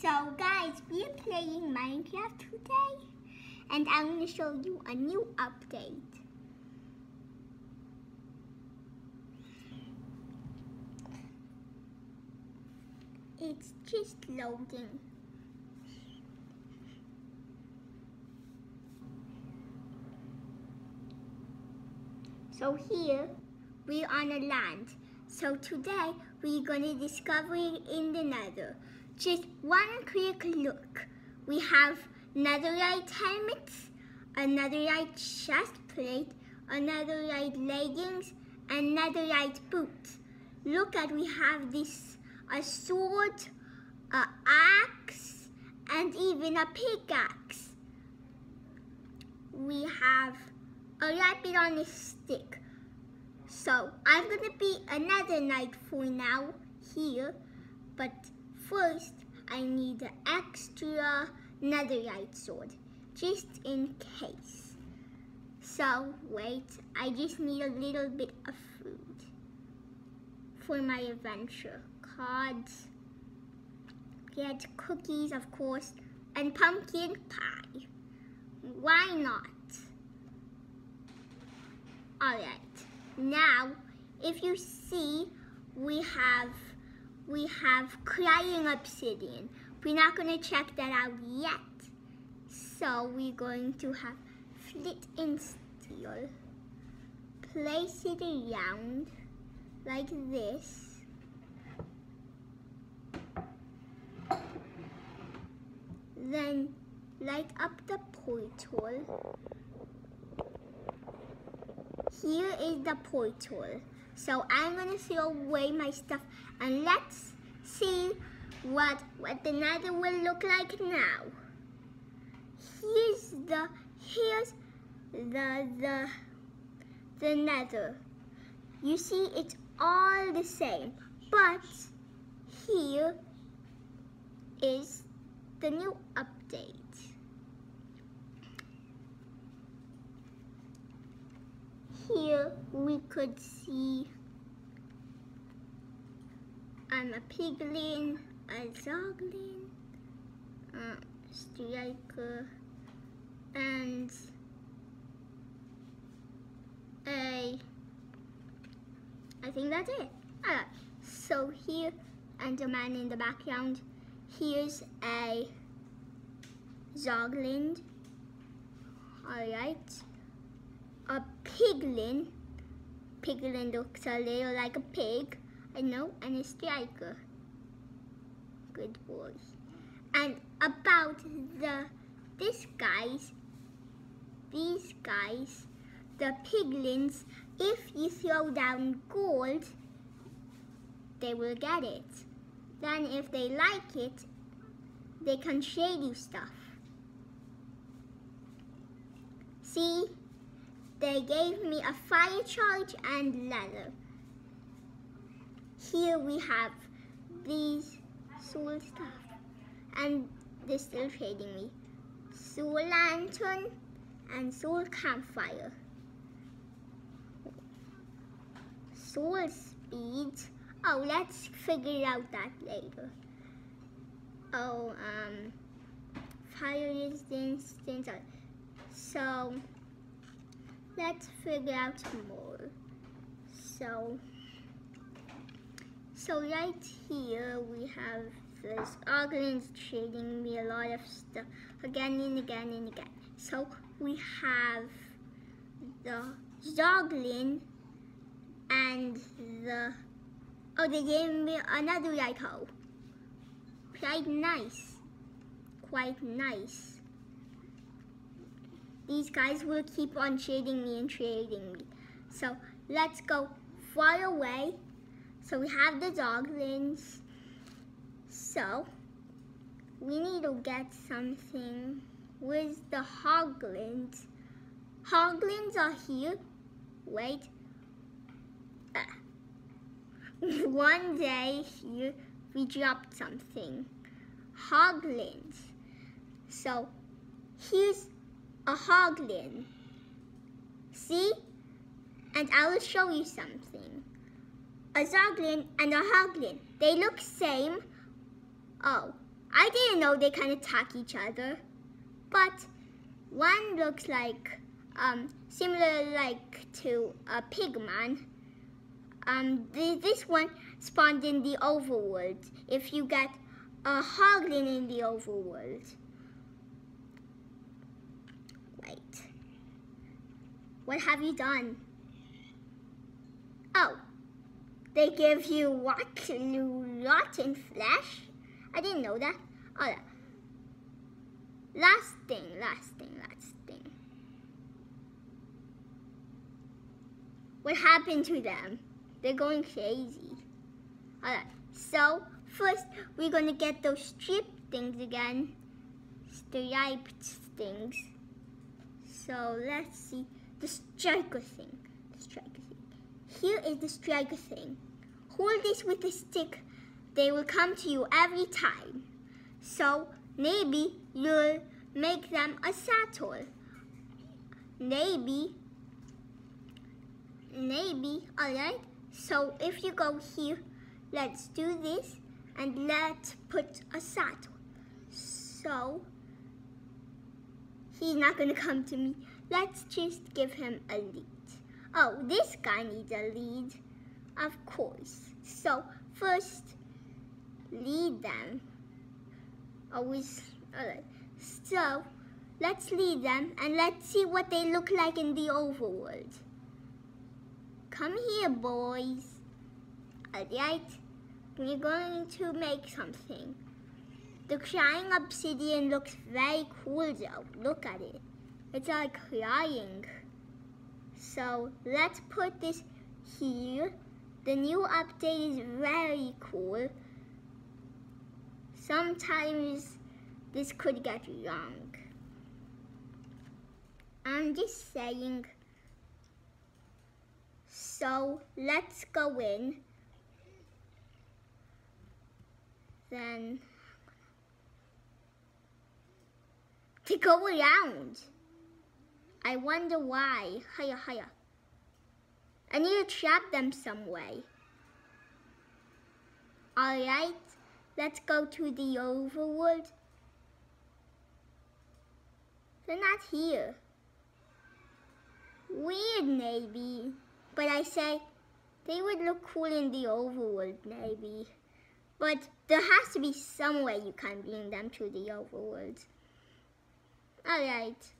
So guys, we're playing Minecraft today and I'm going to show you a new update. It's just loading. So here, we're on a land. So today, we're going to discover in the nether. Just one quick look. We have another netherite helmets, a netherite chest plate, a netherite leggings, and netherite boots. Look at, we have this, a sword, a axe, and even a pickaxe. We have a rabbit on a stick. So I'm gonna be another knight for now here, but first I need an extra netherite sword, just in case. So wait, I just need a little bit of food for my adventure. Cards, get cookies of course, and pumpkin pie. Why not? Alright, now if you see we have we have crying obsidian. We're not gonna check that out yet. So we're going to have flint and steel. Place it around like this. Then light up the portal here is the portal. So I'm gonna throw away my stuff and let's see what what the nether will look like now. Here's the here's the the the nether. You see it's all the same, but here is the new update. We could see um, a piglin, a zoglin, a strider, and a, I think that's it. Ah, so here, and the man in the background, here's a zoglin, alright a piglin. Piglin looks a little like a pig, I know, and a strider. Good boy. And about the this guys, these guys, the piglins, if you throw down gold, they will get it. Then if they like it, they can trade you stuff. See? They gave me a fire charge and leather. Here we have these soul stuff. And they're still trading me. Soul lantern and soul campfire. Soul speed. Oh, let's figure out that later. Oh, um, fire resistance. So, let's figure out more. So, so right here we have this Oglin's trading me a lot of stuff again and again and again. So we have the Zoglin and the, oh they gave me another Ico. Quite nice, quite nice. These guys will keep on trading me and trading me. So let's go far away. So we have the doglins. So we need to get something. Where's the hoglins? Hoglins are here. Wait. Ah. One day here we dropped something. Hoglins. So here's a hoglin. See? And I will show you something. A zoglin and a hoglin, they look same. Oh, I didn't know they can attack each other. But one looks like um, similar like to a pigman. Um, th this one spawned in the overworld. If you get a hoglin in the overworld. Wait. What have you done? Oh, they give you what? New rotten flesh? I didn't know that. Oh, last thing, last thing, last thing. What happened to them? They're going crazy. Alright, so first we're gonna get those strip things again. Striped things. So let's see. The strider thing. The strider thing. Here is the strider thing. Hold this with a stick. They will come to you every time. So maybe you'll make them a saddle. Maybe, maybe, alright? So if you go here, let's do this and let's put a saddle. So he's not gonna come to me. Let's just give him a lead. Oh, this guy needs a lead, of course. So first, lead them. Always, alright. So let's lead them and let's see what they look like in the overworld. Come here, boys. Alright, we're going to make something. The crying obsidian looks very cool though. Look at it. It's like crying. So let's put this here. The new update is very cool. Sometimes this could get wrong. I'm just saying. So let's go in. Then to go around. I wonder why. Hiya, hiya. I need to trap them some way. Alright, let's go to the overworld. They're not here. Weird, maybe. But I say, they would look cool in the overworld, maybe. But there has to be some way you can bring them to the overworld. Alright.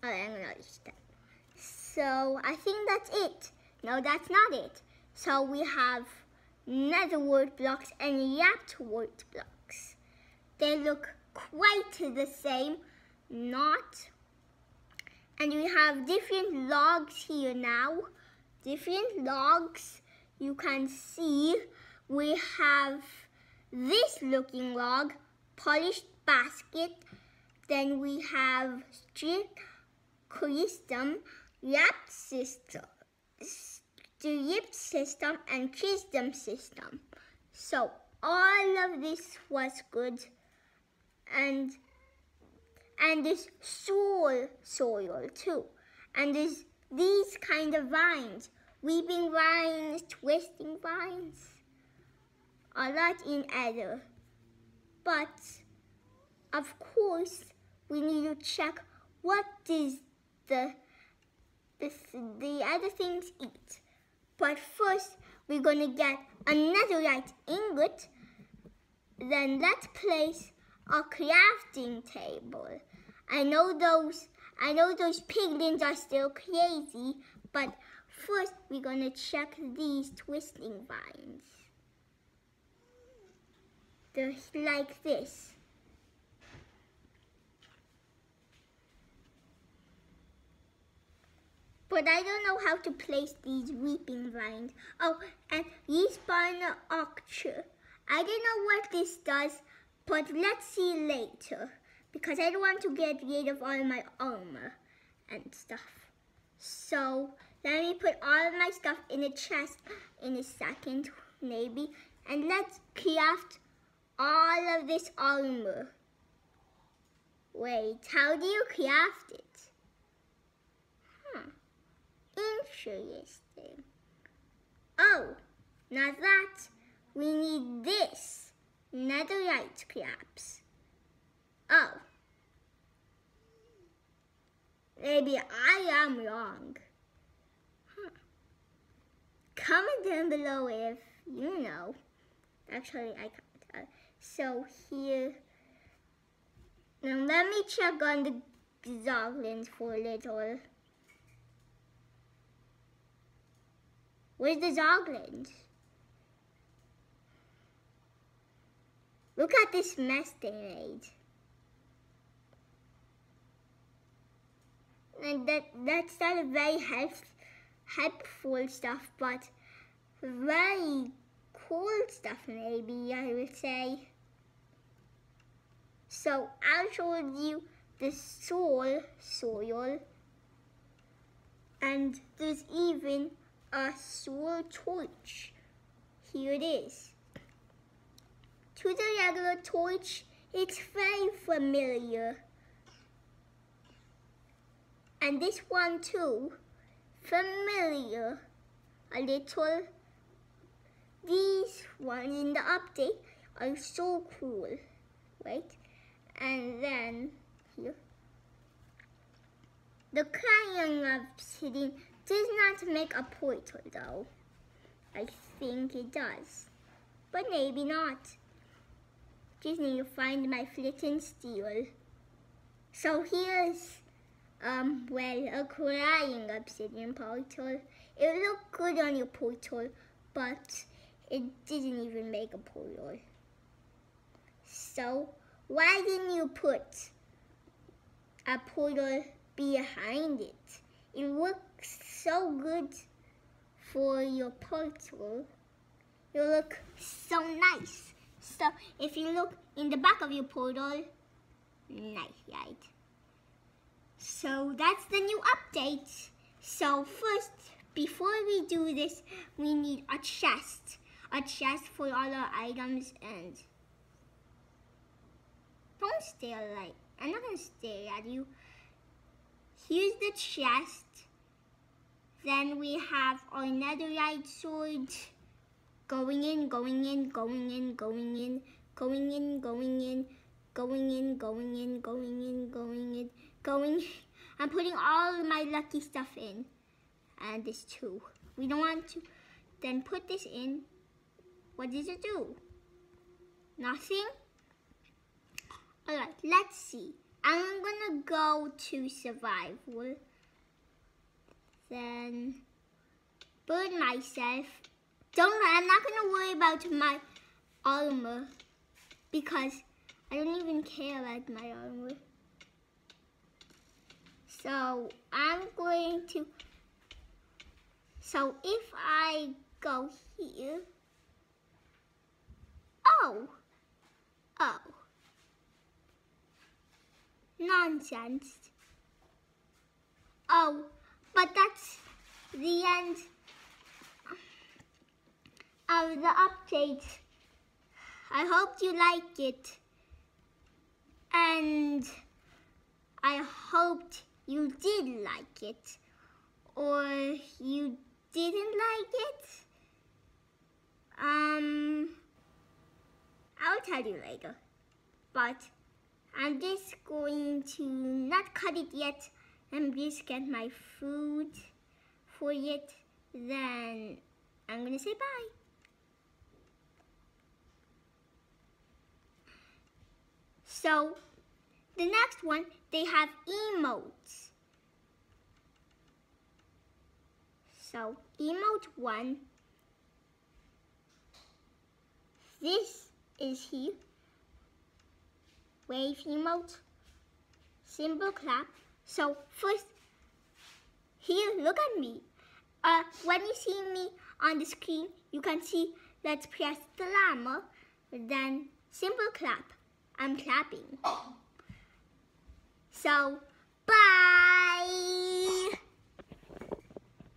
Gonna that. So, I think that's it. No, that's not it. So, we have netherworld blocks and world blocks. They look quite the same, not. And we have different logs here now. Different logs. You can see we have this looking log, polished basalt. Then we have strip system, yap system, strip system, and custom system. So all of this was good and and this soul soil too. And there's these kind of vines, weeping vines, twisting vines, a lot in other. But of course, we need to check what does the the, the other things eat. But first, we're gonna get a netherite ingot. Then let's place our crafting table. I know those I know those piglins are still crazy, but first we're gonna check these twisting vines. They're like this. But I don't know how to place these weeping vines. Oh, and respawn anchor. I don't know what this does, but let's see later because I don't want to get rid of all my armor and stuff. So let me put all of my stuff in a chest in a second, maybe. And let's craft all of this armor. Wait, how do you craft it? Interesting. Oh, now that we need this netherite scraps. Oh. Maybe I am wrong. Huh. Comment down below if you know. Actually, I can't. Uh, so here, now let me check on the Zoglins for a little. Where's the Zoglins? Look at this mess they made. And that that's not very help, helpful stuff, but very cool stuff maybe, I would say. So I'll show you the soil, soil, and there's even a soul torch. Here it is. To the regular torch, it's very familiar. And this one too, familiar a little. These ones in the update are so cool, right? And then here, the crying does not make a portal though. I think it does, but maybe not. Just need to find my flint and steel. So here's um, well, a crying obsidian portal. It looked good on your portal, but it didn't even make a portal. So, why didn't you put a portal behind it? It looks so good for your portal. You look so nice. So, if you look in the back of your portal, nice, right? So that's the new update. So first, before we do this, we need a chest. A chest for all our items and don't stare like, I'm not gonna stare at you. Here's the chest. Then we have our netherite sword going in, going in, going in, going in, going in, going in, going in, going in, going in, going in, going. I'm putting all my lucky stuff in. And this too. We don't want to then put this in. What does it do? Nothing? Alright, let's see. I'm gonna go to survival. Then burn myself. Don't I'm not gonna worry about my armor because I don't even care about my armor. So I'm going to, so if I go here, oh, oh, nonsense. Oh, but that's the end of the update. I hope you like it. And I hoped you did like it or you didn't like it. Um, I'll tell you later. But I'm just going to not cut it yet. I'm just get my food for it. Then I'm gonna say bye. So the next one, they have emotes. So emote one, this is here, wave emote, symbol clap. So first, here, look at me. Uh, when you see me on the screen, you can see let's press the llama, then simple clap. I'm clapping. So, bye.